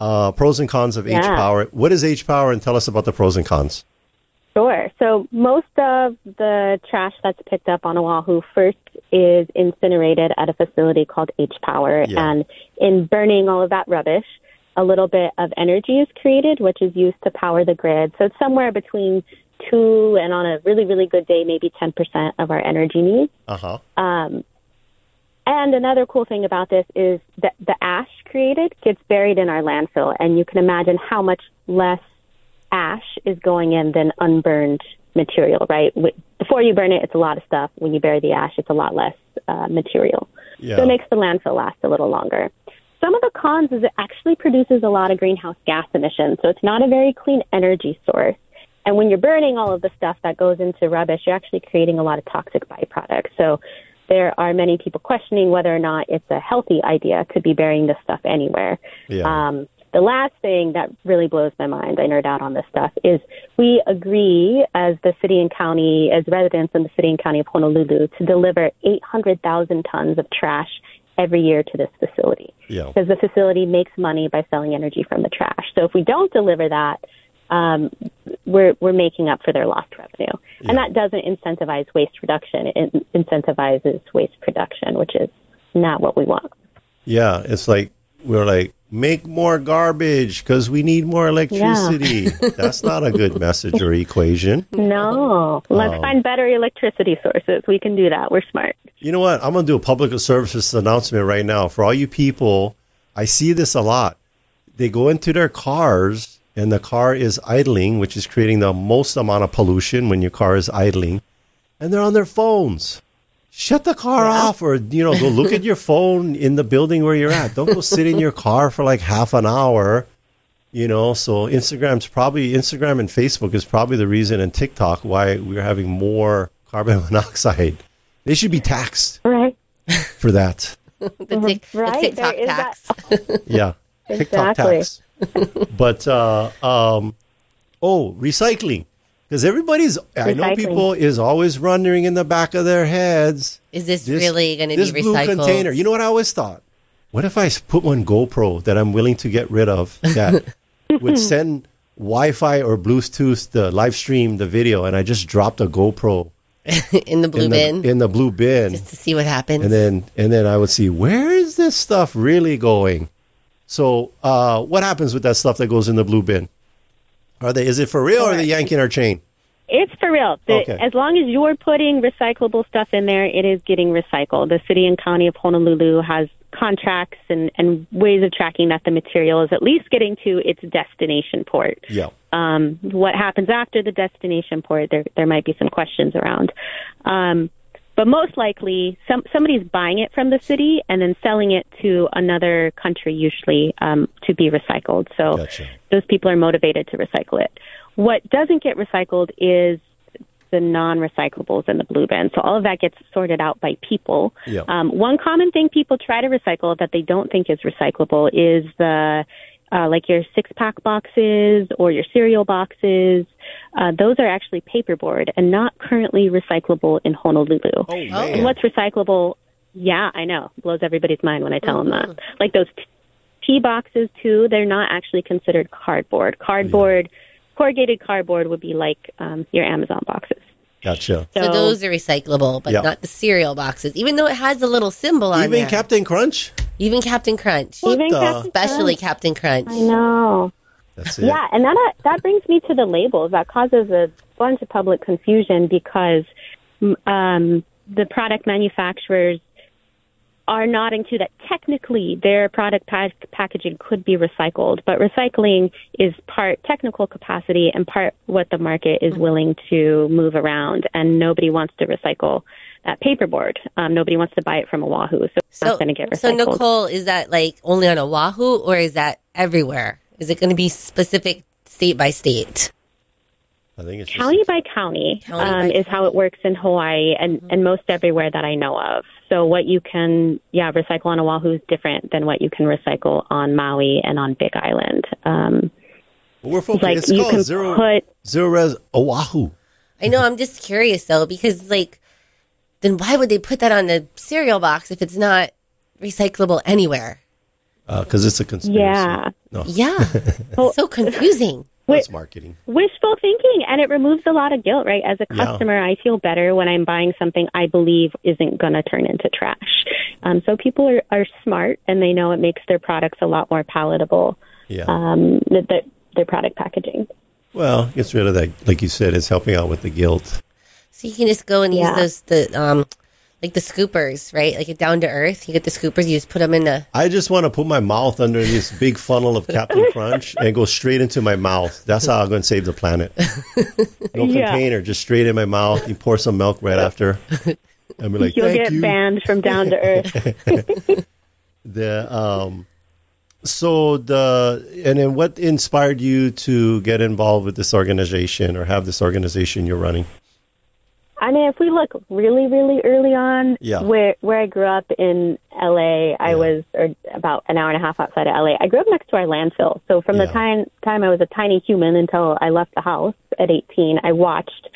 Uh, pros and cons of H Power. What is H Power, and tell us about the pros and cons. Sure. So most of the trash that's picked up on Oahu first is incinerated at a facility called H Power. Yeah. And in burning all of that rubbish, a little bit of energy is created, which is used to power the grid. So it's somewhere between two and on a really, really good day, maybe 10% of our energy needs. Uh huh. Um, and another cool thing about this is that the ash created gets buried in our landfill, and you can imagine how much less ash is going in than unburned material, right? Before you burn it, it's a lot of stuff. When you bury the ash, it's a lot less uh, material. Yeah. So it makes the landfill last a little longer. Some of the cons is it actually produces a lot of greenhouse gas emissions, so it's not a very clean energy source. And when you're burning all of the stuff that goes into rubbish, you're actually creating a lot of toxic byproducts. So there are many people questioning whether or not it's a healthy idea to be burying this stuff anywhere. Yeah. Um, the last thing that really blows my mind, I nerd out on this stuff, is we agree as the city and county, as residents in the city and county of Honolulu, to deliver 800,000 tons of trash every year to this facility Yeah. because the facility makes money by selling energy from the trash. So if we don't deliver that, um, we're we're making up for their lost revenue, and that doesn't incentivize waste reduction. It incentivizes waste production, which is not what we want. Yeah, it's like we're like make more garbage because we need more electricity. That's not a good message or equation. No, let's Um, find better electricity sources. We can do that. We're smart. You know what? I'm going to do a public services announcement right now for all you people. I see this a lot. They go into their cars and the car is idling, which is creating the most amount of pollution when your car is idling, and they're on their phones. Shut the car off or you know, go look at your phone in the building where you're at. Don't go sit in your car for like half an hour. You know, so Instagram's probably Instagram and Facebook is probably the reason and TikTok why we're having more carbon monoxide. They should be taxed Right. for that. the, tic- the Right, TikTok there is tax. Yeah. TikTok Exactly. tax. but uh um oh, recycling. Because everybody's I know people is always wondering in the back of their heads. Is this really gonna this be blue recycled? container. You know what I always thought? What if I put one GoPro that I'm willing to get rid of that would send Wi-Fi or Bluetooth the live stream the video, and I just dropped a GoPro in the blue in bin in the blue bin, just to see what happens. and then and then I would see where is this stuff really going. So, uh, what happens with that stuff that goes in the blue bin? Are they? Is it for real, or are they yanking our chain? It's for real. The, Okay. As long as you're putting recyclable stuff in there, it is getting recycled. The city and county of Honolulu has contracts and, and ways of tracking that the material is at least getting to its destination port. Yeah. Um, what happens after the destination port, there there might be some questions around. Um, but most likely, some somebody's buying it from the city and then selling it to another country, usually um, to be recycled. So those people are motivated to recycle it. What doesn't get recycled is the non-recyclables in the blue bin. So all of that gets sorted out by people. Um, one common thing people try to recycle that they don't think is recyclable is the uh, like your six pack boxes or your cereal boxes. Uh, those are actually paperboard and not currently recyclable in Honolulu. Oh, man. And what's recyclable? Yeah, I know. Blows everybody's mind when I tell them that. Like those t- tea boxes too, they're not actually considered cardboard. Cardboard, corrugated cardboard would be like um, your Amazon boxes. Gotcha. so those are recyclable, but Yeah. not the cereal boxes. Even though it has a little symbol on it. Even there. Captain Crunch. Even Captain Crunch. Even the- Captain especially Crunch. Captain Crunch. I know. That's Yeah, and that uh, that brings me to the labels. That causes a bunch of public confusion because um, the product manufacturers are nodding to that technically their product pa- packaging could be recycled, but recycling is part technical capacity and part what the market is willing to move around, and nobody wants to recycle that paperboard. Um, nobody wants to buy it from Oahu, so it's not going to get recycled. So Nicole, is that like only on Oahu or is that everywhere? Is it going to be specific state by state? I think it's county by county, County um, by is how it works in Hawaii and, and most everywhere that I know of. So what you can, yeah, recycle on Oahu is different than what you can recycle on Maui and on Big Island. Um, We're focused. like it's you called can zero put zero res Oahu. I know. I'm just curious though, because like, then why would they put that on the cereal box if it's not recyclable anywhere? because Uh, it's a conspiracy. Yeah. Yeah. so confusing. That's marketing. wishful thinking and it removes a lot of guilt right as a Yeah. customer i feel better when i'm buying something i believe isn't going to turn into trash um, so people are, are smart and they know it makes their products a lot more palatable Yeah. um, the, the, their product packaging Well, gets rid of that. Like you said, it's helping out with the guilt. So you can just go and Yeah. use those the um like the scoopers, right? Like down to earth. You get the scoopers. You just put them in the. I just want to put my mouth under this big funnel of Captain Crunch and go straight into my mouth. That's how I'm going to save the planet. No Yeah. container, just straight in my mouth. You pour some milk right after. I'll be like, you'll thank get you. banned from down to earth The um, so the and then what inspired you to get involved with this organization or have this organization you're running? I mean, if we look really, really early on, Yeah. where where I grew up in LA, I was or about an hour and a half outside of LA. I grew up next to our landfill, so from the time time I was a tiny human until I left the house at 18, I watched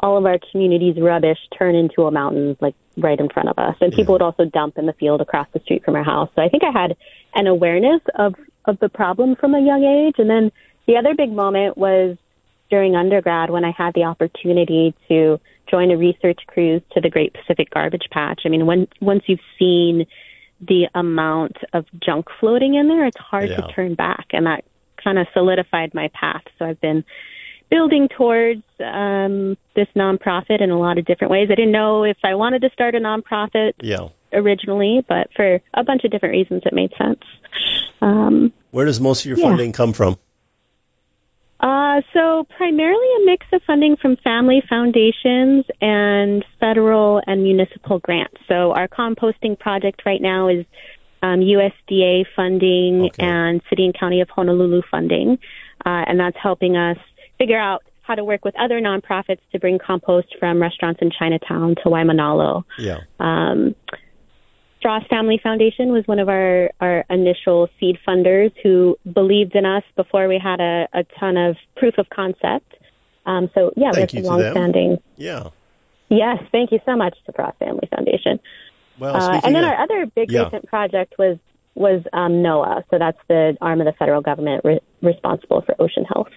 all of our community's rubbish turn into a mountain, like right in front of us, and people would also dump in the field across the street from our house. So I think I had an awareness of of the problem from a young age, and then the other big moment was during undergrad when I had the opportunity to join a research cruise to the Great Pacific Garbage Patch. I mean, when once you've seen the amount of junk floating in there, it's hard Yeah. to turn back, and that kind of solidified my path. So I've been building towards um, this nonprofit in a lot of different ways. I didn't know if I wanted to start a nonprofit Yeah. originally, but for a bunch of different reasons, it made sense. Um, Where does most of your Yeah. funding come from? Uh, so primarily a mix of funding from family foundations and federal and municipal grants. So our composting project right now is um, USDA funding and City and County of Honolulu funding, uh, and that's helping us figure out how to work with other nonprofits to bring compost from restaurants in Chinatown to Waimanalo. Yeah. Um, Strauss Family Foundation was one of our, our initial seed funders who believed in us before we had a, a ton of proof of concept. Um, so, yeah, Thank we you have some them. longstanding. Yeah. Yes, thank you so much to Frost Family Foundation. Well, Uh, and then of- our other big Yeah. recent project was was um, NOAA. So that's the arm of the federal government re- responsible for ocean health.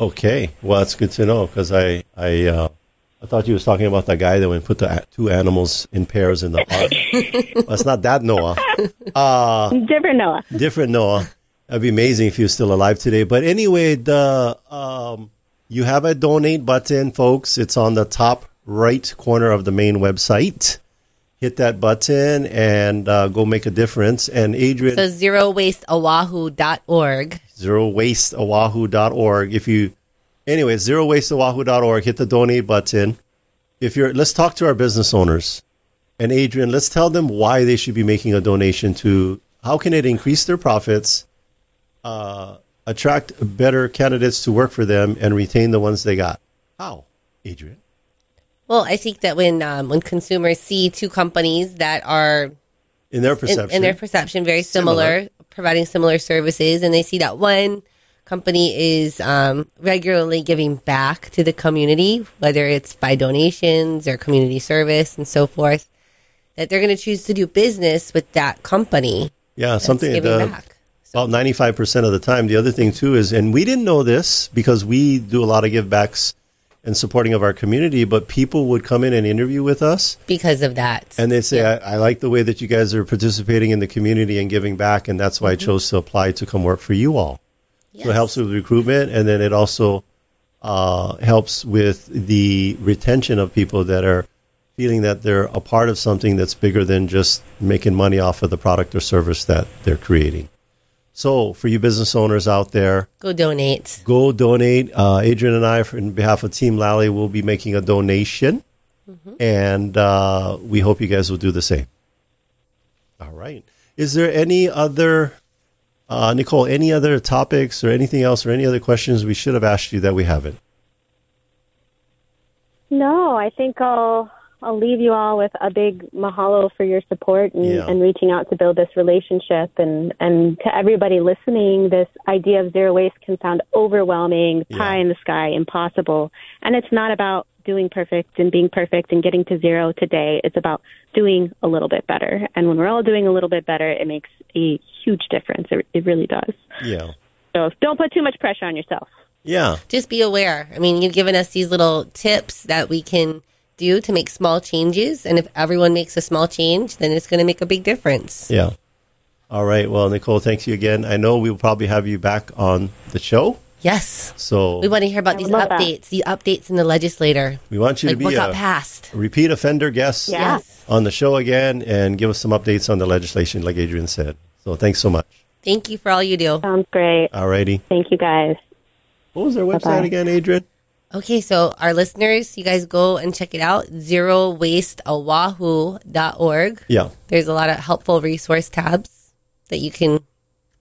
Okay, well that's good to know because I I uh, I thought you was talking about the guy that went put the two animals in pairs in the ark. well, it's not that Noah. Uh, Different Noah. different Noah. That'd be amazing if he was still alive today. But anyway, the um, you have a donate button, folks. It's on the top right corner of the main website. Hit that button and uh, go make a difference. And Adrienne, So zero waste zerowasteoahu.org. If you, anyway, zerowasteoahu.org, hit the donate button. If you're, let's talk to our business owners. And Adrienne, let's tell them why they should be making a donation to, how can it increase their profits, uh, attract better candidates to work for them, and retain the ones they got? How, Adrienne? Well, I think that when um, when consumers see two companies that are In their perception. in their perception very similar, providing similar services, and they see that one company is um, regularly giving back to the community, whether it's by donations or community service and so forth, that they're going to choose to do business with that company. Yeah, something giving the, back. about ninety five percent of the time. The other thing too is, and we didn't know this because we do a lot of give backs and supporting of our community, but people would come in and interview with us because of that. and they say, I, "I like the way that you guys are participating in the community and giving back, and that's why I chose to apply to come work for you all." So it helps with recruitment, and then it also uh, helps with the retention of people that are feeling that they're a part of something that's bigger than just making money off of the product or service that they're creating. So, for you business owners out there, Go donate. go donate. Uh, Adrian and I, on behalf of Team Lally, will be making a donation, and uh, we hope you guys will do the same. All right. Is there any other, uh, Nicole, any other topics or anything else or any other questions we should have asked you that we haven't? No, I think I'll I'll leave you all with a big mahalo for your support and, Yeah. and reaching out to build this relationship and and to everybody listening, this idea of zero waste can sound overwhelming, pie in the sky, impossible. And it's not about doing perfect and being perfect and getting to zero today. It's about doing a little bit better. And when we're all doing a little bit better, it makes a huge difference. It, it really does. Yeah. So don't put too much pressure on yourself. Yeah. Just be aware. I mean, you've given us these little tips that we can do to make small changes. And if everyone makes a small change, then it's going to make a big difference. Yeah. All right. Well, Nicole, thanks you again. I know we'll probably have you back on the show. Yes. So We want to hear about these love that. updates, the updates in the legislator. we want you Like to what be got a passed. repeat offender guest Yes. on the show again and give us some updates on the legislation, like Adrienne said. So thanks so much. Thank you for all you do. Sounds great. All righty. Thank you guys. What was their website Bye-bye. again, Adrienne? Okay, so our listeners, you guys go and check it out. Zero waste oahu.org. Yeah. There's a lot of helpful resource tabs that you can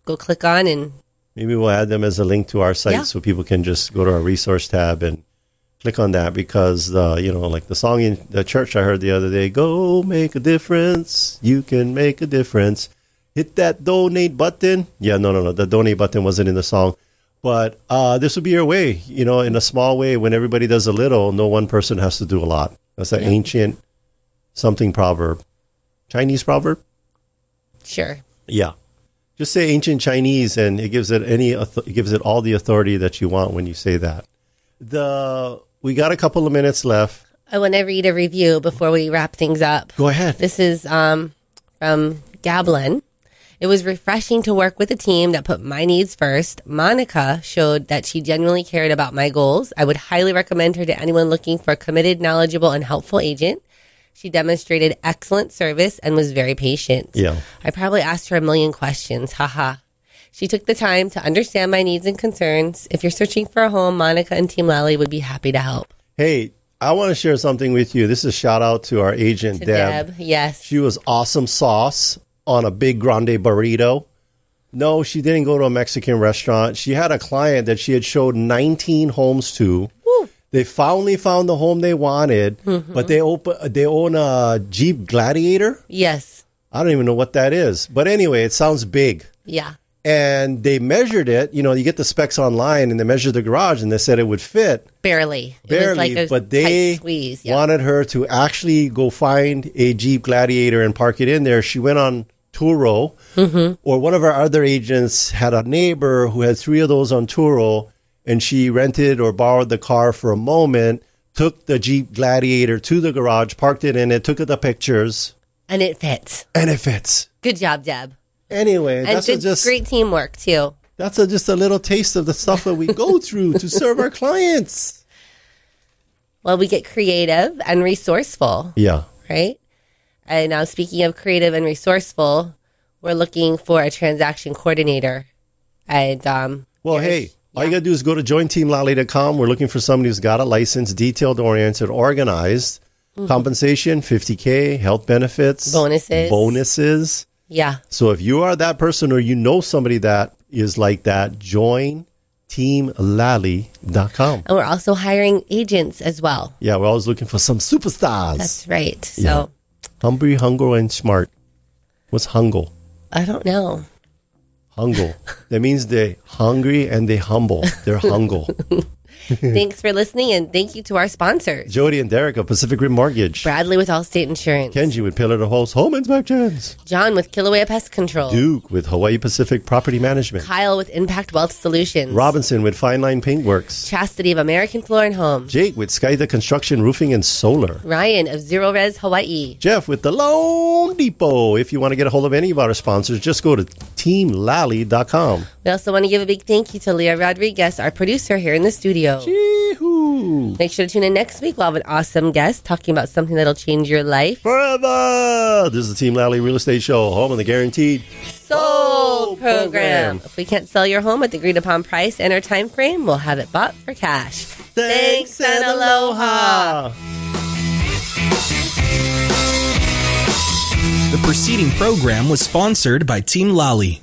go click on and Maybe we'll add them as a link to our site Yeah. so people can just go to our resource tab and click on that because uh, you know, like the song in the church I heard the other day, "Go make a difference. You can make a difference. Hit that donate button." Yeah, no, no, no. The donate button wasn't in the song, but uh, this would be your way. You know, in a small way, when everybody does a little, no one person has to do a lot. That's an ancient something proverb, Chinese proverb. sure. Yeah. Just say ancient Chinese, and it gives it any it gives it all the authority that you want when you say that. The we got a couple of minutes left. I want to read a review before we wrap things up. Go ahead. This is um, from Gablin. It was refreshing to work with a team that put my needs first. Monica showed that she genuinely cared about my goals. I would highly recommend her to anyone looking for a committed, knowledgeable, and helpful agent. She demonstrated excellent service and was very patient. Yeah. I probably asked her a million questions. Haha. She took the time to understand my needs and concerns. If you're searching for a home, Monica and Team Lally would be happy to help. Hey, I want to share something with you. This is a shout out to our agent To Deb. Deb, yes. She was awesome sauce on a big grande burrito. No, she didn't go to a Mexican restaurant. She had a client that she had showed 19 homes to. They finally found the home they wanted, Mm-hmm. but they open they own a Jeep Gladiator. Yes. I don't even know what that is. But anyway, it sounds big. Yeah. And they measured it. You know, you get the specs online and they measured the garage and they said it would fit. Barely. It Barely, was like a but they squeeze. Yeah. wanted her to actually go find a Jeep Gladiator and park it in there. She went on Turo, Mm-hmm. or one of our other agents had a neighbor who had three of those on Turo, and she rented or borrowed the car for a moment, took the Jeep Gladiator to the garage, parked it in it, took the pictures, and it fits. and it fits. Good job, Deb. Anyway, And that's good, just great teamwork too. that's a, just a little taste of the stuff that we go through to serve our clients. Well, we get creative and resourceful, Yeah. right? And now, speaking of creative and resourceful, we're looking for a transaction coordinator. And um, Well, hey, all you got to do is go to jointeamlally.com. We're looking for somebody who's got a license, detailed oriented, organized, mm-hmm. compensation, 50K, health benefits, Bonuses. bonuses. yeah, So if you are that person or you know somebody that is like that, join teamlally.com. and we're also hiring agents as well. Yeah, we're always looking for some superstars. That's right. So Yeah. Hungry, hungry, and smart. What's hungle? I don't know. Hungle. that means they're hungry and they humble. They're hungle. Thanks for listening, and thank you to our sponsors: Jody and Derek of Pacific Rim Mortgage. Bradley with Allstate Insurance, Kenji with Pillar to Post Home Inspections. John with Kilauea Pest Control, Duke with Hawaii Pacific Property Management. Kyle with Impact Wealth Solutions, Robinson with Fine Line Paint Works. Chastity of American Floor and Home, Jake with Sky the Construction Roofing and Solar. Ryan of Zerorez Hawaii. Jeff with the Lone Depot. If you want to get a hold of any of our sponsors, just go to teamlally.com. We also want to give a big thank you to Leah Rodriguez, our producer here in the studio. Yee-hoo. Make sure to tune in next week. We'll have an awesome guest talking about something that'll change your life. Forever! This is the Team Lally Real Estate Show, home of the guaranteed. Sold program. program. If we can't sell your home at the agreed upon price and our time frame, we'll have it bought for cash. Thanks and aloha. The preceding program was sponsored by Team Lally.